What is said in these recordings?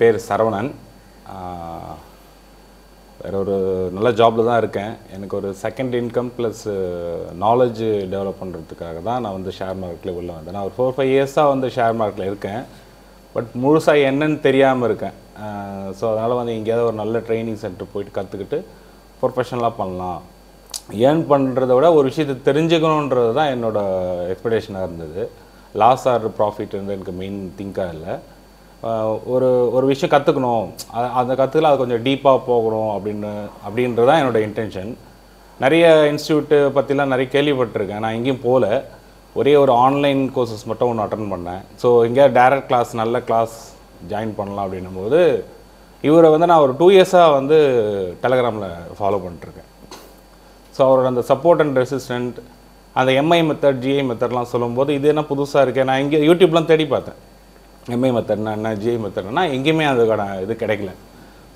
பேர் சரவணன். ஆஹ், வேற ஒரு நல்ல ஜாப்பில் தான் இருக்கேன். எனக்கு ஒரு second income plus knowledge develop பண்ணுறதுக்காக தான் நான் வந்து ஷேர் மார்க்கெட்டில் உள்ள வந்தேன். நான் ஒரு ஃபோர் ஃபைவ் இயர்ஸாக வந்து ஷேர் மார்க்கெட்டில் இருக்கேன். பட் முழுசாக என்னன்னு தெரியாமல் இருக்கேன். ஸோ அதனால் வந்து எங்கேயாவது ஒரு நல்ல ட்ரைனிங் சென்டர் போயிட்டு கற்றுக்கிட்டு ப்ரொஃபஷனலாக பண்ணலாம். ஏர்ன் பண்ணுறத விட ஒரு விஷயத்தை தெரிஞ்சுக்கணுன்றது தான் என்னோடய எக்ஸ்பெக்டேஷனாக இருந்தது. லாஸ் ஆர் ப்ராஃபிட் வந்து எனக்கு மெயின் திங்காக இல்லை. ஒரு ஒரு விஷயம் கற்றுக்கணும் அந்த கற்றுக்கல அது கொஞ்சம் டீப்பாக போகணும் அப்படின்னு அப்படின்றது தான் என்னோட இன்டென்ஷன் நிறைய இன்ஸ்டியூட்டு பற்றிலாம் நிறைய கேள்விப்பட்டிருக்கேன். நான் எங்கேயும் போகல ஒரே ஒரு ஆன்லைன் கோர்சஸ் மட்டும் ஒன்று அட்டன் பண்ணேன். ஸோ எங்கேயாவது டேரக்ட் கிளாஸ் நல்ல கிளாஸ் ஜாயின் பண்ணலாம் அப்படின்னும் போது இவரை வந்து நான் ஒரு டூ இயர்ஸாக வந்து டெலகிராமில் ஃபாலோ பண்ணிட்டுருக்கேன். ஸோ அவரோட அந்த சப்போர்ட் அண்ட் ரெசிஸ்டண்ட் அந்த எம்ஐ மெத்தட் ஜிஐ மெத்தட்லாம் சொல்லும்போது இது என்ன புதுசாக இருக்குது நான் இங்கே யூடியூப்லாம் தேடி பார்த்தேன். எம்ஐ மெத்தட்னா என்ன ஜிஐ மெத்தட்னா எங்கேயுமே அதுக்கான இது கிடைக்கல.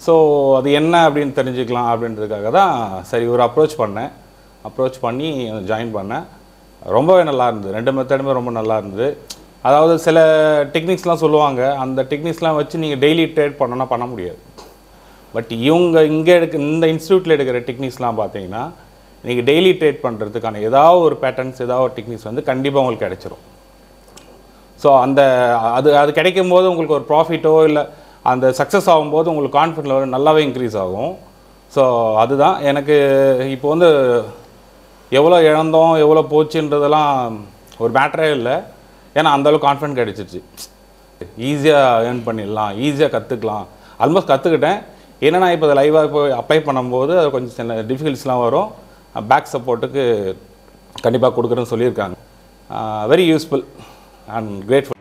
ஸோ அது என்ன அப்படின்னு தெரிஞ்சுக்கலாம் அப்படின்றதுக்காக தான் சரி ஒரு அப்ரோச் பண்ணேன். அப்ரோச் பண்ணி ஜாயின் பண்ணேன். ரொம்பவே நல்லா இருந்தது. ரெண்டு மெத்தடுமே ரொம்ப நல்லா இருந்தது. அதாவது சில டெக்னிக்ஸ்லாம் சொல்லுவாங்க அந்த டெக்னிக்ஸ்லாம் வச்சு நீங்கள் டெய்லி ட்ரேட் பண்ணோன்னா பண்ண முடியாது. பட் இவங்க இங்கே எடுக்க இந்த இன்ஸ்டியூட்டில் எடுக்கிற டெக்னிக்ஸ்லாம் பார்த்தீங்கன்னா நீங்கள் டெய்லி ட்ரேட் பண்ணுறதுக்கான ஏதாவது ஒரு பேட்டர்ன்ஸ் ஏதாவது ஒரு டெக்னிக்ஸ் வந்து கண்டிப்பாக உங்களுக்கு கிடச்சிரும். ஸோ அந்த அது அது கிடைக்கும் போது உங்களுக்கு ஒரு ப்ராஃபிட்டோ இல்லை அந்த சக்ஸஸ் ஆகும்போது உங்களுக்கு கான்ஃபிடன்ஸ் லெவல் நல்லாவே இன்க்ரீஸ் ஆகும். ஸோ அதுதான். எனக்கு இப்போ வந்து எவ்வளோ இழந்தோம் எவ்வளோ போச்சுன்றதெல்லாம் ஒரு மேட்டரே இல்லை. ஏன்னா அந்தளவுக்கு கான்ஃபிடன்ட் கிடைச்சிருச்சு. ஈஸியாக ஏர்ன் பண்ணிடலாம் ஈஸியாக கற்றுக்கலாம் ஆல்மோஸ்ட் கற்றுக்கிட்டேன் என்னென்னா இப்போ அதை லைவாக போய் அப்ளை பண்ணும்போது அது கொஞ்சம் சில டிஃபிகல்ட்ஸ்லாம் வரும். பேக் சப்போர்ட்டுக்கு கண்டிப்பாக கொடுக்குறேன்னு சொல்லியிருக்காங்க. Very useful and grateful